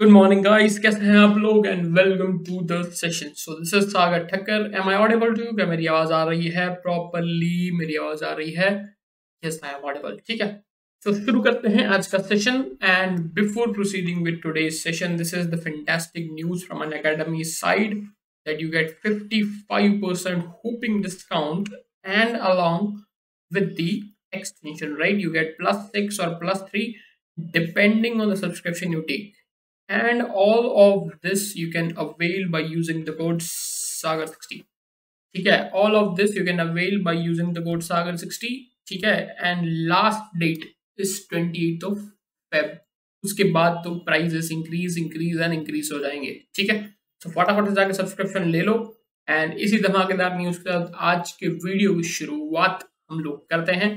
Good morning, guys. कैसे हैं आप लोग? And welcome to the session so this is Sagar Thakkar am I audible too क्या मेरी आवाज़ आ रही है प्रॉपरली मेरी आवाज़ आ रही है? यस आई एम ऑडिबल ठीक है? सो so, शुरू करते हैं आज का session and before proceeding with today's session this is the fantastic news from Unacademy side that you get 55% hooping discount and along with the extension right? You get plus 6 or plus 3 depending on the subscription you take. And all of this you can avail by using the code sagar60 ठीक है all of this you can avail by using the code sagar60 ठीक है and last date is 28th of feb उसके बाद तो prices increase increase and increase हो जाएँगे ठीक है तो फटाफट से जाकर सब्सक्रिप्शन ले लो एंड इसी धमाकेदार न्यूज़ के साथ आज के वीडियो की शुरुआत हम लोग करते हैं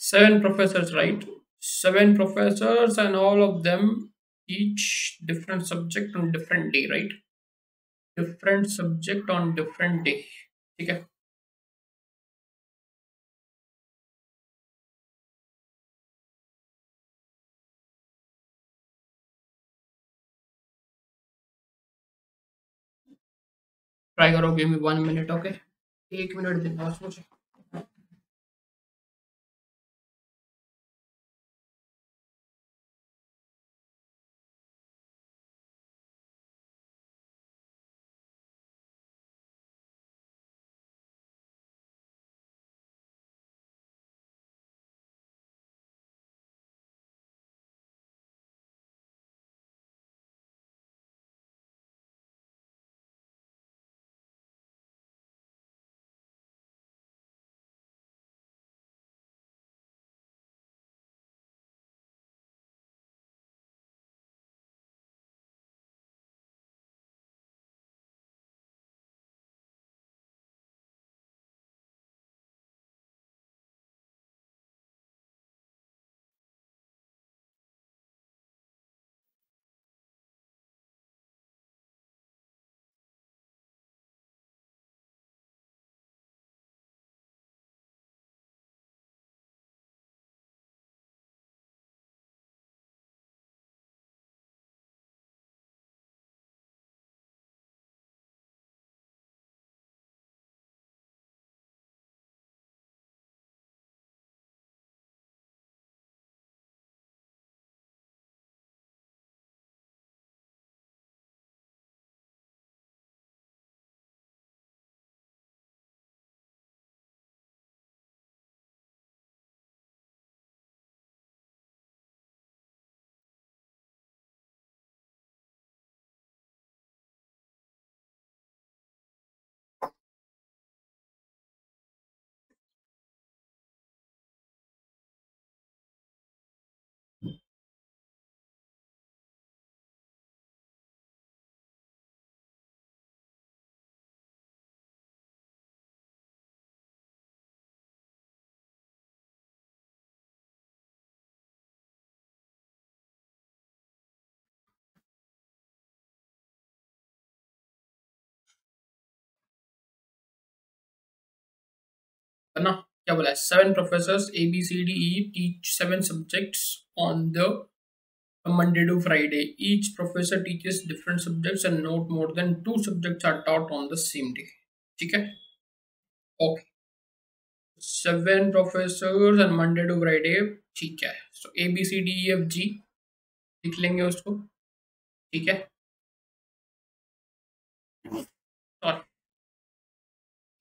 seven professors right seven professors and all of them each different subject on different day right different subject on different day okay try करो give me one minute okay एक मिनट देना मुझे करना क्या बोला है? Seven professor A B C D E teach seven subjects on the Monday to Friday each professor teachers different subjects and not more than two subjects are taught on the same day ठीक है? Okay seven professor and Monday to Friday ठीक है. So A B C D E F G लिख लेंगे उसको. ठीक है?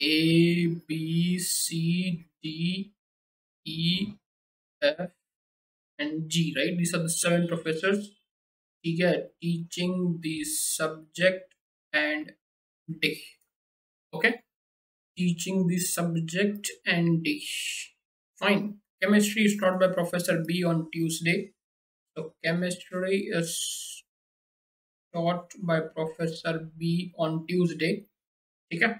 A, B, C, D, E, F, and G, right? These are the seven professors. ठीक है teaching the subject and day. Okay, teaching the subject and day. Fine. Chemistry is taught by Professor B on Tuesday. So chemistry is taught by Professor B on Tuesday. ठीक है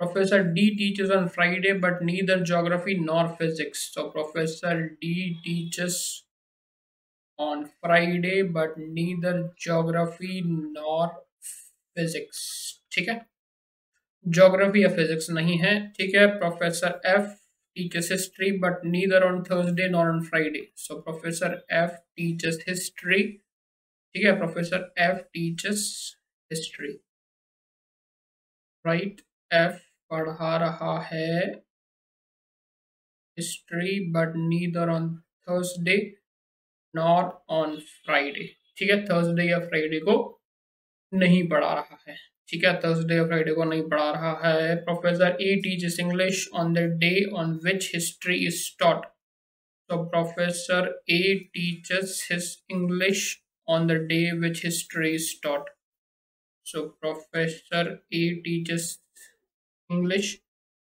Professor D teaches on Friday, but neither geography nor physics. So Professor D teaches on Friday, but neither geography nor physics. ठीक है geography या physics नहीं है ठीक है Professor F teaches history, but neither on Thursday nor on Friday. So Professor F teaches history. ठीक है Professor F teaches history. Right? F पढ़ा रहा है। History but neither on Thursday nor on Friday. ठीक है, थर्सडे या Friday को नहीं पढ़ा रहा है। ठीक है, थर्सडे या फ्राइडे को नहीं पढ़ा रहा है। Professor A teachers English on the day on which history is taught. so professor A teaches his English on the day which history is taught so professor a teaches English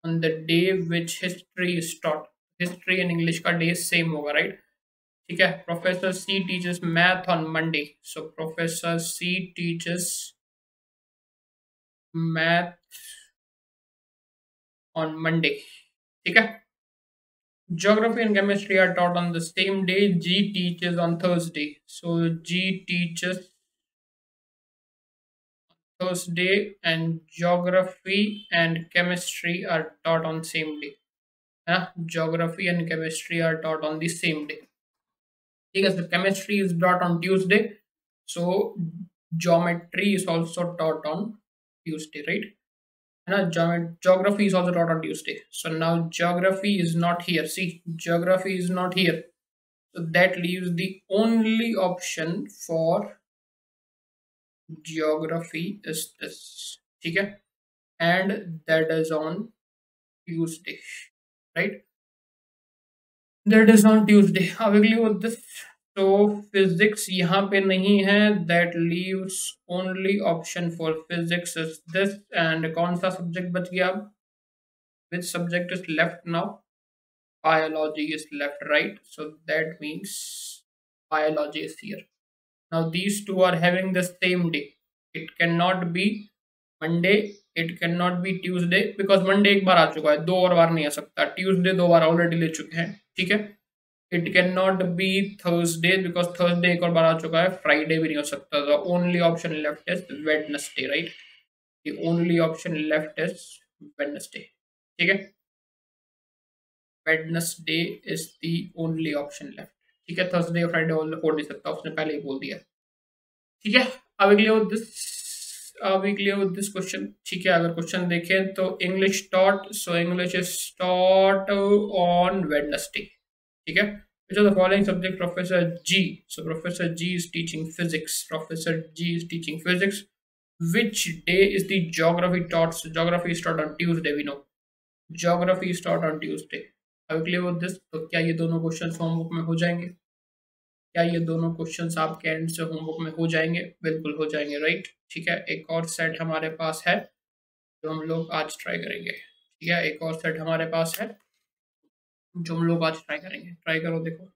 on the day which history taught history and English का day same होगा right ठीक है? Professor C teachers math on Monday so professor C teachers math on Monday ठीक है? Geography and chemistry are taught on the same day. G teaches on thursday. So, g teaches Thursday and geography and chemistry are taught on same day. Geography and chemistry are taught on the same day. Because the chemistry is taught on Tuesday, so geometry is also taught on Tuesday, right? Geography is also taught on Tuesday. So now geography is not here. See, geography is not here. So that leaves the only option for geography is this, ठीक है? And is on Tuesday right that is on Tuesday Tuesday. अवेगली वो this तो physics यहाँ पे नहीं है that leaves only option for physics is this and कौन सा सब्जेक्ट बच गया अब? Which subject is left now biology is left right so that means biology is here now, these two are having the same day. It cannot be monday, it cannot be tuesday, because monday एक बार आ चुका है, दो और बार नहीं आ सकता। Tuesday दो बार ऑलरेडी ले चुके हैं, ठीक है? It can not be Thursday because Thursday एक और बार आ चुका है फ्राइडे भी नहीं हो सकता। The only option left is Wednesday right the only option left is Wednesday ठीक है? Wednesday is the only option left ठीक है थर्सडे या फ्राइडे हो नहीं सकता उसने पहले ही बोल दिया ठीक है अब क्लियर विद दिस अब क्लियर विद दिस क्वेश्चन ठीक है अगर क्वेश्चन देखें तो English taught so English is taught on Wednesday ठीक है which are the following subject professor g so professor g is teaching physics professor g is teaching physics which day is the geography taught so geography is taught on tuesday we know geography is taught on tuesday तो क्या ये दोनों question homework में हो जाएँगे? क्या ये दोनों क्वेश्चन आपके एंड से होमवर्क में हो जाएँगे? बिल्कुल हो जाएँगे राइट ठीक है, एक और सेट हमारे पास है, जो हम लोग आज ट्राई करेंगे। ठीक है, एक और सेट हमारे पास है, जो हम लोग आज ट्राई करेंगे। ट्राई करो, देखो।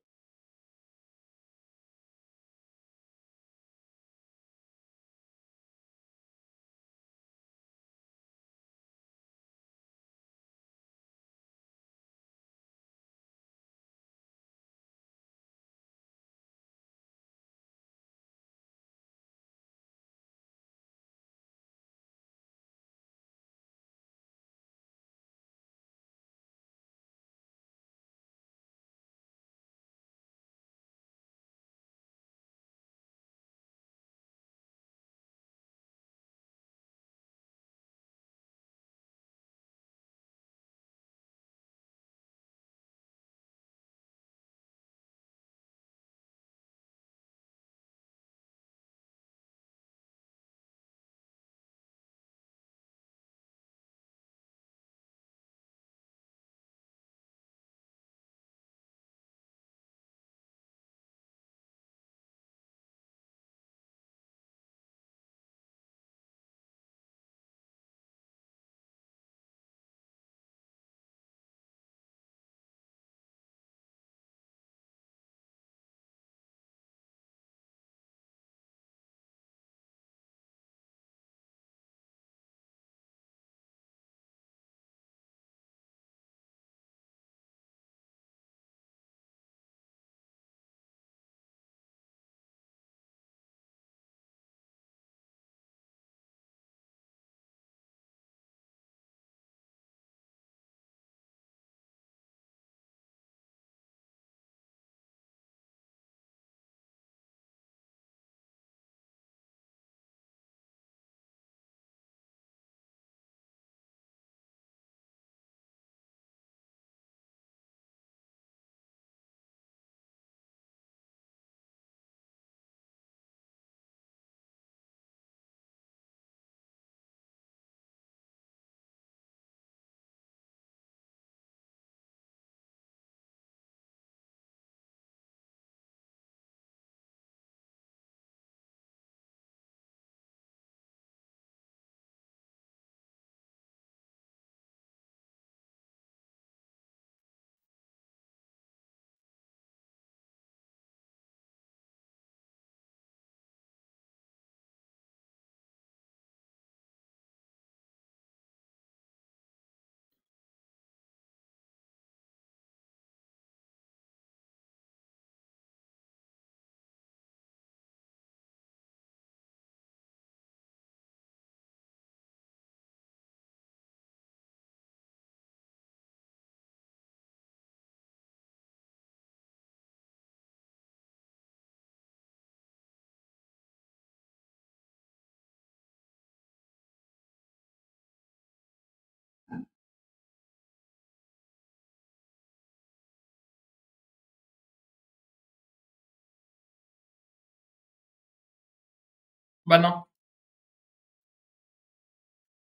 बनाओ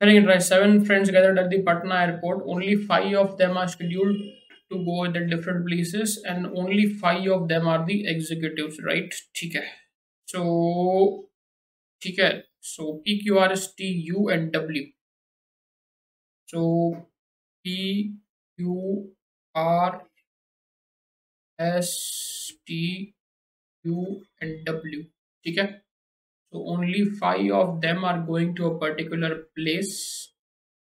Telling right, seven friends gathered at the Patna airport. Only five of them are scheduled to go at the different places, and only five of them are the executives, right? ठीक है. So ठीक है. So P Q R S T U and W. So P Q R S T U and W. ठीक है. So only five of them are going to a particular place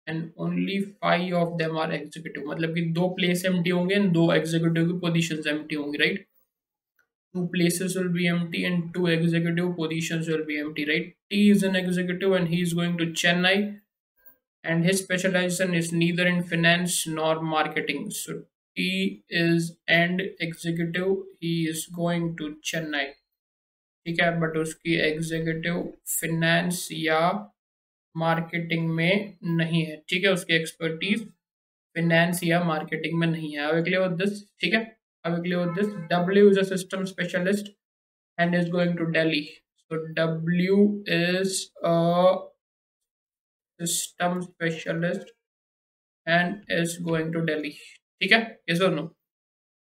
and only five of them are executive. मतलब कि दो place empty होंगे and दो executive की positions empty होंगी, right? Two places will be empty and two executive positions will be empty, right? T is an executive and he is going to Chennai and his specialization is neither in finance nor marketing. So T is and executive, he is going to Chennai. ठीक है but उसकी executive finance या marketing में नहीं है। ठीक है, उसकी एक्सपर्टीज फिनेंस या मार्केटिंग में नहीं है। अब क्लियर दिस ठीक है? अब clear this W is a system specialist and is going to Delhi so W is a system specialist and is going to Delhi ठीक है? इज़ और no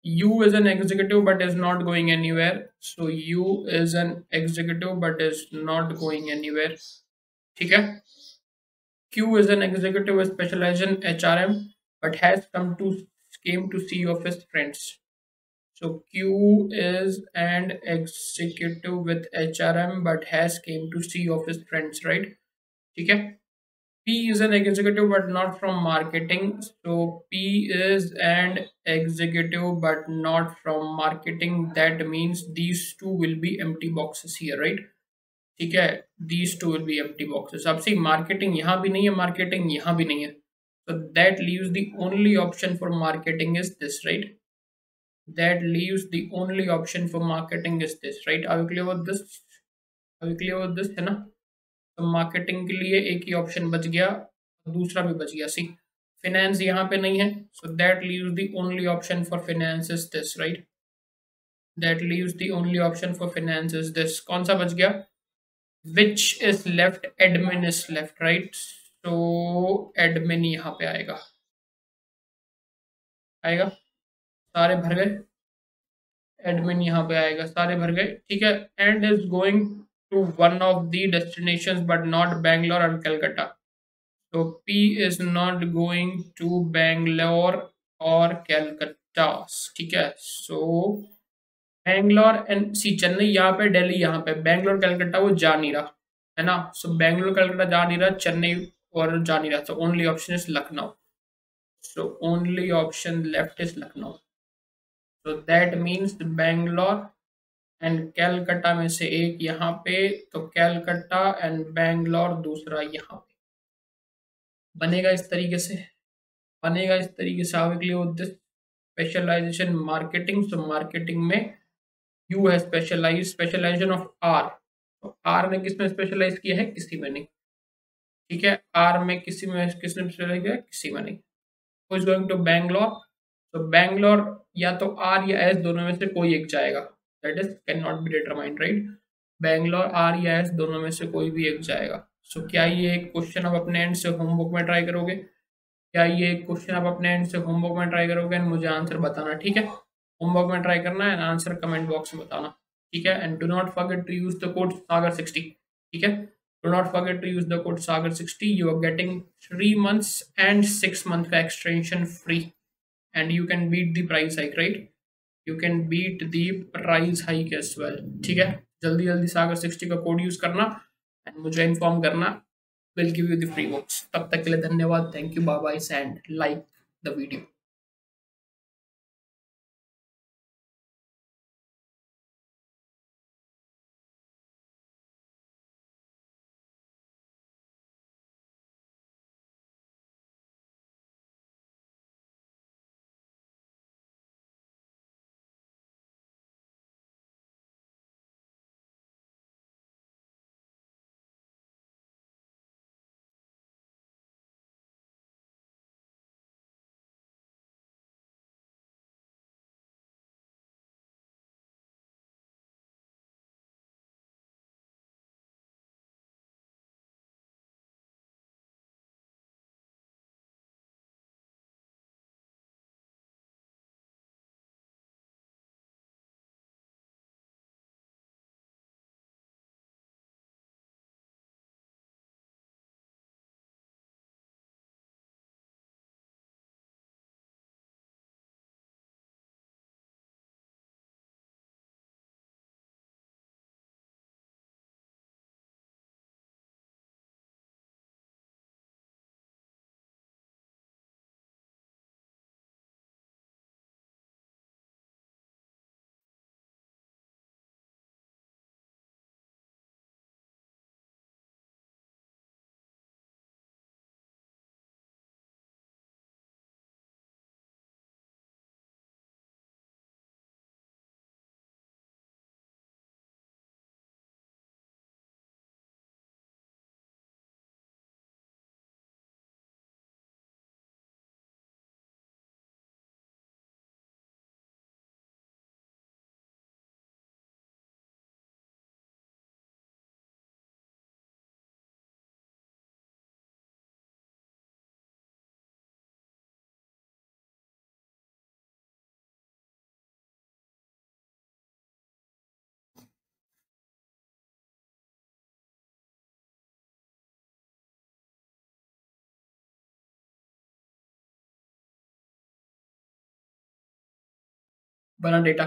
U is an executive but is not going anywhere. So U is an executive but is not going anywhere. ठीक है Q is an executive specialized in HRM but has come to came to see of his friends. So Q is an executive with HRM but has came to see of his friends, right? ठीक है P is an executive but not from marketing. So P is an executive but not from marketing. That means these two will be empty boxes here, right? ठीक है these two will be empty boxes. अब see marketing यहाँ भी नहीं है marketing यहाँ भी नहीं है so that leaves the only option for marketing is this right that leaves the only option for marketing is this right are you clear with this are you clear with this है ना तो marketing के लिए एक ही option बच गया, दूसरा भी बच गया। सी फिनेंस यहाँ पे नहीं है so that leaves the only option for finance is this right that leaves the only option for finance is this कौन सा बच गया? Which is left admin is left right so admin यहाँ पे आएगा। आएगा? सारे भर गए? एडमिन यहाँ पे आएगा, सारे भर गए। ठीक है and is going to one of the destinations, but not bangalore and calcutta. So, p is not going to bangalore or calcutta. theek hai so Bangalore and C Chennai यहाँ पे डेली यहाँ पे बैंगलोर कलकत्ता वो जा नहीं रहा, है ना? सो बैंगलोर कलकत्ता जा नहीं रहा चेन्नई और जा नहीं रहा so only option is Lucknow so only option left is Lucknow so that means Bangalore and Calcutta में से एक यहाँ पे तो कैलकटा एंड बैंगलोर दूसरा यहाँ पे। बनेगा इस तरीके से। बनेगा इस तरीके से आवेगली उद्देश्य स्पेशलाइजेशन मार्केटिंग तो मार्केटिंग में यू है स्पेशलाइज स्पेशलाइजेशन ऑफ़ आर तो आर ने किसमें स्पेशलाइज किया है? किसी में नहीं। ठीक है? आर में किसी में किसने स्पेशलाइज किया किसी में नहीं। गोइंग टू बैंगलोर तो बैंगलोर या तो आर या एस दोनों में से कोई एक जाएगा। That is can not be determined right Bangalore R या एस दोनों में से कोई भी एक जाएगा। सो so, क्या ये क्वेश्चन आप अपने एंड से होमवर्क में ट्राई करोगे? क्या ये क्वेश्चन आप अपने एंड से होमवर्क में ट्राई करोगे? एंड मुझे आंसर बताना ठीक है? होमवर्क में ट्राई करना है आंसर कमेंट बॉक्स में बताना ठीक है? And do not forget to use the code Sagar sixty ठीक है? Do not forget to use the code Sagar sixty you are getting three months and six month का extension free and you can beat the price hike right you can beat the price hike as well ठीक है? जल्दी जल्दी Sagar sixty का code use करना and मुझे inform करना। Will give you the free books तब तक के लिए धन्यवाद। Thank you bye bye like the video बना डेटा।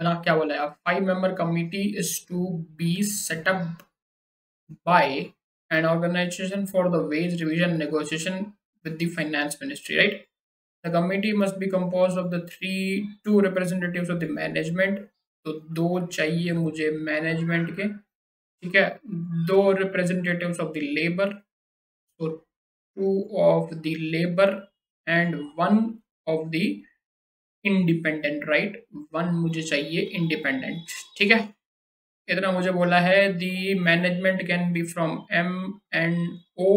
मैंने क्या बोला है? Five member committee is to be set up by an organization for the wage revision negotiation with the finance ministry right the committee must be compose of the three two representatives of the management तो दो चाहिए मुझे management के, ठीक है? दो representatives of the labour तो two of the labour and one of the independent right one मुझे चाहिए इंडिपेंडेंट ठीक है? इतना मुझे बोला है the management can be from M and O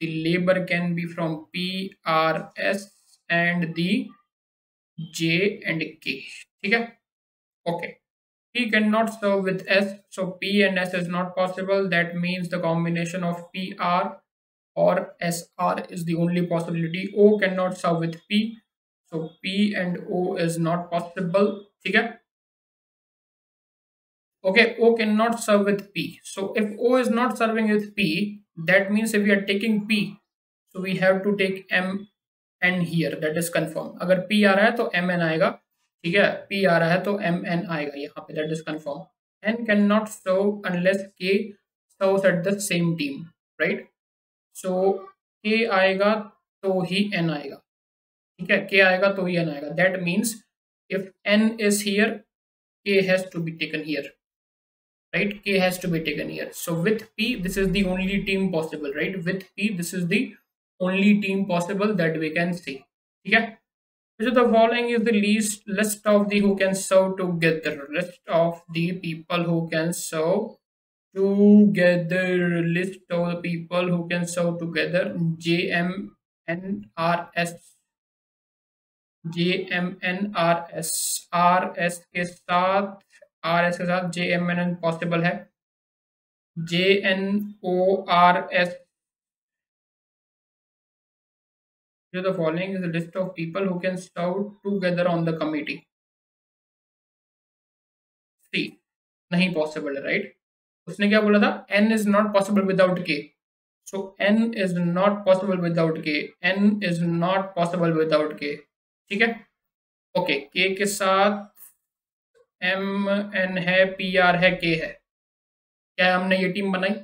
the labour can be from P R S and the J and K. Okay. P cannot serve with S. So P and S is not possible. That means the combination of PR or SR is the only possibility. O cannot serve with P. So P and O is not possible. Okay. Okay, O cannot serve with P. So if O is not serving with P, that means if we are taking P, so we have to take M N here that is confirm अगर P आ रहा है तो M N आएगा, ठीक है? P आ रहा है तो एम एन आएगा यहाँ पे that is confirm N can not so unless K at the same team right so K आएगा तो ही एन आएगा, ठीक है? के आएगा तो ही एन आएगा. That means if N is here K has to be taken here right K has to be taken here so with P this is the only team possible right with P this is the only team possible that we can see ठीक है so the following is the least list of the who can serve together list of the people who can serve together list of the people who can serve together j m n r s M N R S R S के साथ R S के साथ J M N N possible है J N O R S the following is a list of people who can serve together on the committee. C नहीं possible है right उसने क्या बोला था? N is not possible without K so N is not possible without K N is not possible without K ठीक है? Okay K के साथ एम एन है पी आर है के है. क्या हमने ये टीम बनाई?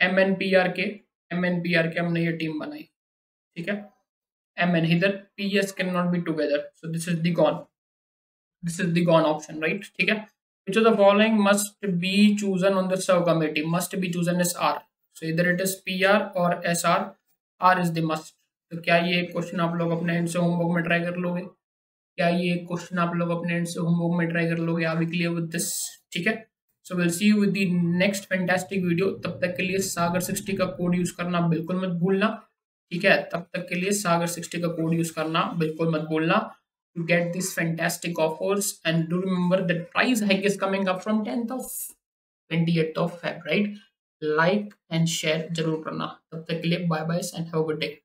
M N P R K M N P R K हमने ये टीम बनाई. ठीक है? एन इधर P S can not be together so this is the gone this is the gone option right which of the following must be chosen on the sub committee? Must be chosen as r. So, either it is pr or sr r is the must. तो क्या ये question आप लोग अपने end से homework में try कर लोगे? क्या ये क्वेश्चन आप लोग अपने एंड से होमवर्क में ट्राई कर लोगे? वी क्लियर विद दिस ठीक है? So will see you with the next fantastic video तब तक के लिए सागर सिक्सटी का कोड यूज़ करना बिल्कुल मत भूलना। ठीक है? तब तक के लिए सागर सिक्सटी का कोड यूज़ करना, बिल्कुल मत बोलना to get this fantastic offers and do remember that price hike is coming up from tenth of twenty eight of Feb right like and share ज़रूर करना। तब तक के लिए bye bye and have good day